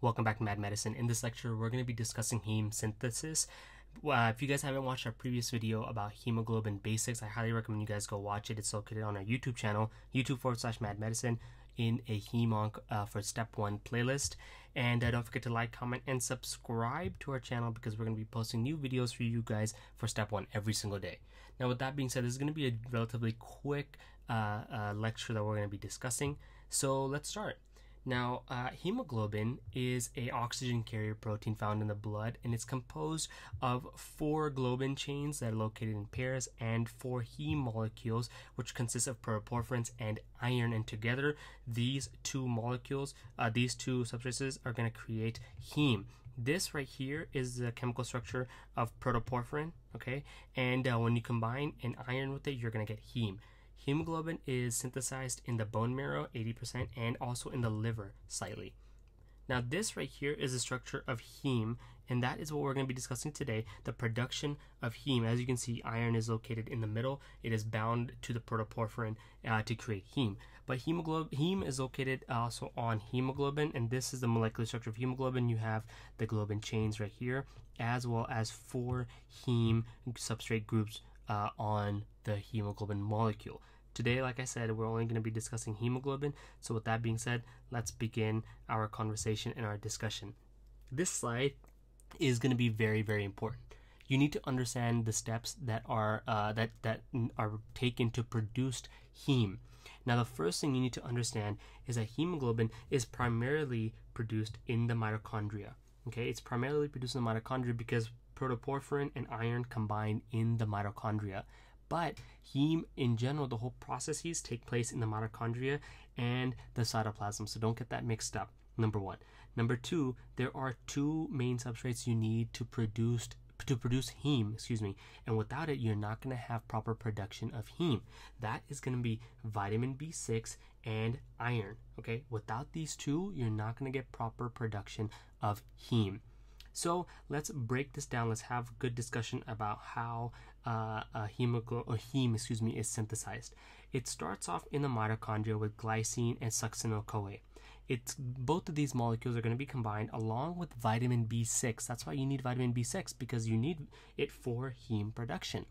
Welcome back to Mad Medicine. In this lecture, we're going to be discussing heme synthesis. Uh, if you guys haven't watched our previous video about hemoglobin basics, I highly recommend you guys go watch it. It's located on our YouTube channel, YouTube forward slash Mad Medicine, in a hemonc uh, for step one playlist. And uh, don't forget to like, comment, and subscribe to our channel because we're going to be posting new videos for you guys for step one every single day. Now, with that being said, this is going to be a relatively quick uh, uh, lecture that we're going to be discussing. So let's start. Now, uh, hemoglobin is a oxygen carrier protein found in the blood, and it's composed of four globin chains that are located in pairs and four heme molecules, which consist of protoporphyrins and iron. And together, these two molecules, uh, these two substances, are going to create heme. This right here is the chemical structure of protoporphyrin, okay? And uh, when you combine an iron with it, you're going to get heme. Hemoglobin is synthesized in the bone marrow 80% and also in the liver slightly. Now this right here is the structure of heme and that is what we're going to be discussing today, the production of heme. As you can see, iron is located in the middle. It is bound to the protoporphyrin uh, to create heme. But hemoglobin, heme is located also on hemoglobin, and this is the molecular structure of hemoglobin. You have the globin chains right here, as well as four heme substrate groups uh, on the hemoglobin molecule. Today, like I said, we're only going to be discussing hemoglobin. So, with that being said, let's begin our conversation and our discussion. This slide is going to be very, very important. You need to understand the steps that are uh, that that are taken to produce heme. Now, the first thing you need to understand is that hemoglobin is primarily produced in the mitochondria. Okay, it's primarily produced in the mitochondria because protoporphyrin and iron combine in the mitochondria. But heme in general, the whole processes take place in the mitochondria and the cytoplasm. So don't get that mixed up. Number one. Number two, there are two main substrates you need to produce to produce heme, excuse me, and without it, you're not going to have proper production of heme. That is going to be vitamin B6 and iron. Okay, without these two, you're not going to get proper production of heme. So let's break this down. Let's have a good discussion about how uh, a hemoglo- heme, excuse me, is synthesized. It starts off in the mitochondria with glycine and succinyl CoA. It's both of these molecules are going to be combined along with vitamin B6. That's why you need vitamin B6 because you need it for heme production.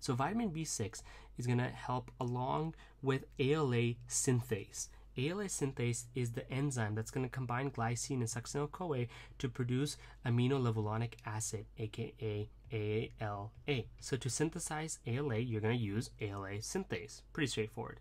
So vitamin B6 is going to help along with ALA synthase. ALA synthase is the enzyme that's going to combine glycine and succinyl CoA to produce aminolevulinic acid, aka ALA. So to synthesize ALA, you're going to use ALA synthase. Pretty straightforward.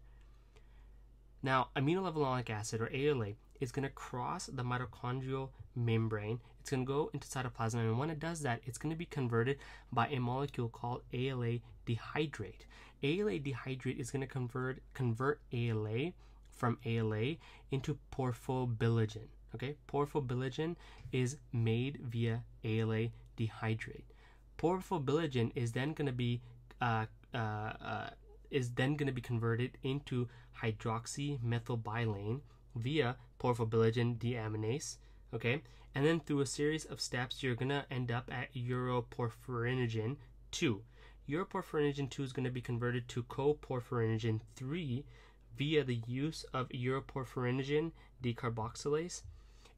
Now, aminolevulinic acid or ALA is going to cross the mitochondrial membrane. It's going to go into cytoplasm, and when it does that, it's going to be converted by a molecule called ALA dehydrate. ALA dehydrate is going to convert convert ALA from ALA into porphobilinogen. Okay, porphobilinogen is made via ALA dehydrate. Porphobilinogen is then going to be uh, uh, uh, is then going to be converted into hydroxymethylbilane via porphobilinogen deaminase. Okay, and then through a series of steps, you're going to end up at uroporphyrinogen 2. Uroporphyrinogen 2 is going to be converted to coporphyrinogen 3 via the use of uroporphyrinogen decarboxylase.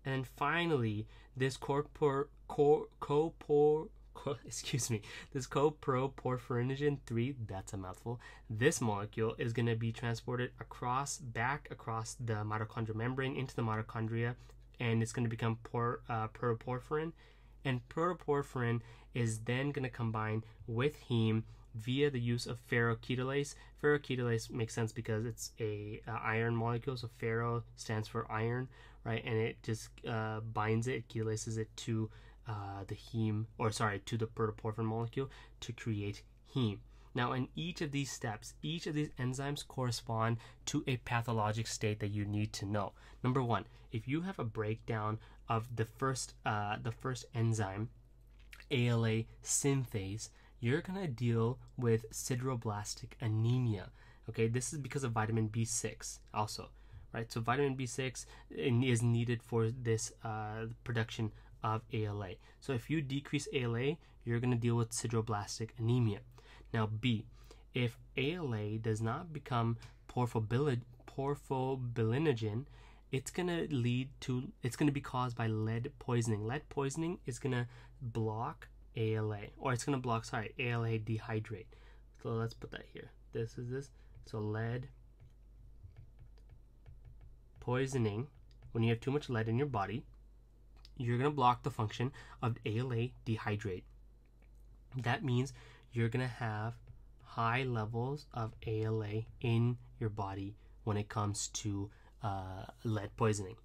And then finally, this corpor, cor, copor, co, excuse me, this coproporphyrinogen 3, that's a mouthful, this molecule is going to be transported across, back across the mitochondrial membrane into the mitochondria, and it's going to become por, uh, protoporphyrin. And protoporphyrin is then going to combine with heme via the use of ferrochelatase. Ferrochelatase makes sense because it's a uh, iron molecule, so ferro stands for iron, right? And it just uh, binds it, ketolases it to uh, the heme, or sorry, to the protoporphyrin molecule to create heme. Now, in each of these steps, each of these enzymes correspond to a pathologic state that you need to know. Number one, if you have a breakdown of the first, uh, the first enzyme, ALA synthase, you're going to deal with sideroblastic anemia. Okay, this is because of vitamin B6 also, right? So vitamin B6 is needed for this uh, production of ALA. So if you decrease ALA, you're going to deal with sideroblastic anemia. Now B, if ALA does not become porphobilinogen it's gonna lead to it's gonna be caused by lead poisoning. Lead poisoning is gonna block ALA, or it's gonna block sorry ALA dehydrate. So let's put that here. This is this. So lead poisoning. When you have too much lead in your body, you're gonna block the function of ALA dehydrate. That means you're gonna have high levels of ALA in your body when it comes to uh, lead poisoning.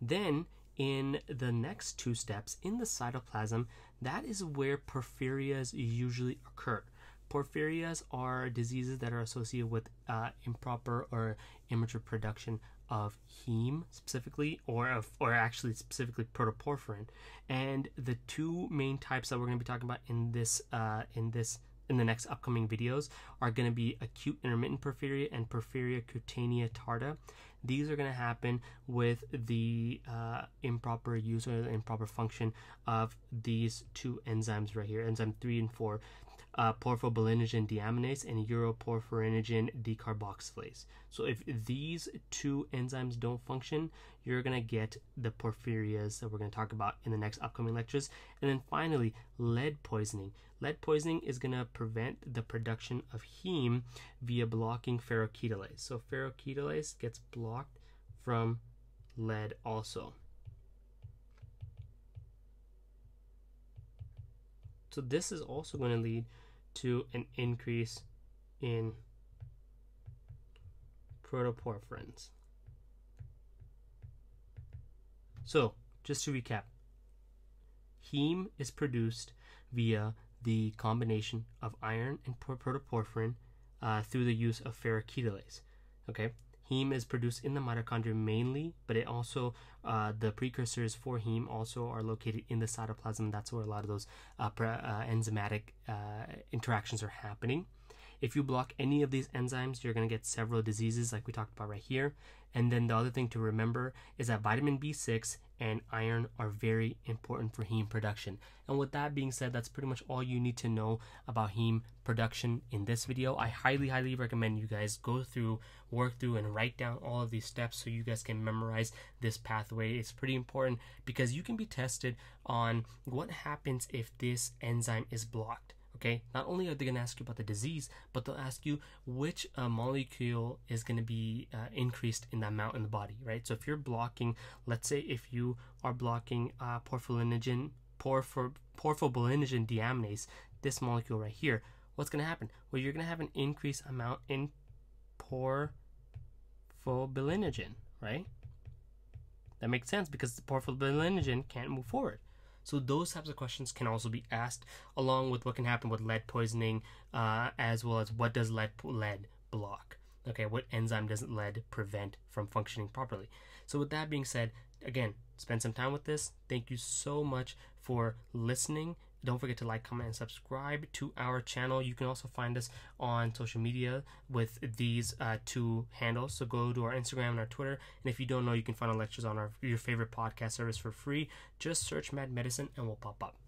Then, in the next two steps, in the cytoplasm, that is where porphyrias usually occur. Porphyrias are diseases that are associated with uh, improper or immature production of heme specifically, or of, or actually specifically protoporphyrin. And the two main types that we're going to be talking about in this uh, in this in the next upcoming videos are going to be acute intermittent porphyria and porphyria cutanea tarda. These are going to happen with the uh, improper use or the improper function of these two enzymes right here, enzyme 3 and 4, uh, porphobilinogen deaminase and uroporphyrinogen decarboxylase. So if these two enzymes don't function, you're going to get the porphyrias that we're going to talk about in the next upcoming lectures. And then finally, lead poisoning. Lead poisoning is going to prevent the production of heme via blocking ferrochelatase. So ferrochelatase gets blocked from lead also. So this is also going to lead to an increase in protoporphyrins. So, just to recap, heme is produced via the combination of iron and protoporphyrin uh, through the use of ferrochelatase. Okay, heme is produced in the mitochondria mainly, but it also uh, the precursors for heme also are located in the cytoplasm. That's where a lot of those uh, uh, enzymatic uh, interactions are happening. If you block any of these enzymes, you're going to get several diseases like we talked about right here. And then the other thing to remember is that vitamin B6 and iron are very important for heme production. And with that being said, that's pretty much all you need to know about heme production in this video. I highly, highly recommend you guys go through, work through, and write down all of these steps so you guys can memorize this pathway. It's pretty important because you can be tested on what happens if this enzyme is blocked. Okay, not only are they going to ask you about the disease, but they'll ask you which uh, molecule is going to be uh, increased in the amount in the body, right? So if you're blocking, let's say if you are blocking uh, porphyrin, porphobilinogen deaminase, this molecule right here, what's going to happen? Well, you're going to have an increased amount in porphobilinogen, right? That makes sense because the porphobilinogen can't move forward. So those types of questions can also be asked, along with what can happen with lead poisoning, uh, as well as what does lead lead block. Okay, what enzyme does lead prevent from functioning properly? So with that being said, again, spend some time with this. Thank you so much for listening don't forget to like, comment, and subscribe to our channel. You can also find us on social media with these uh, two handles. So go to our Instagram and our Twitter. And if you don't know, you can find our lectures on our your favorite podcast service for free. Just search Mad Medicine and we'll pop up.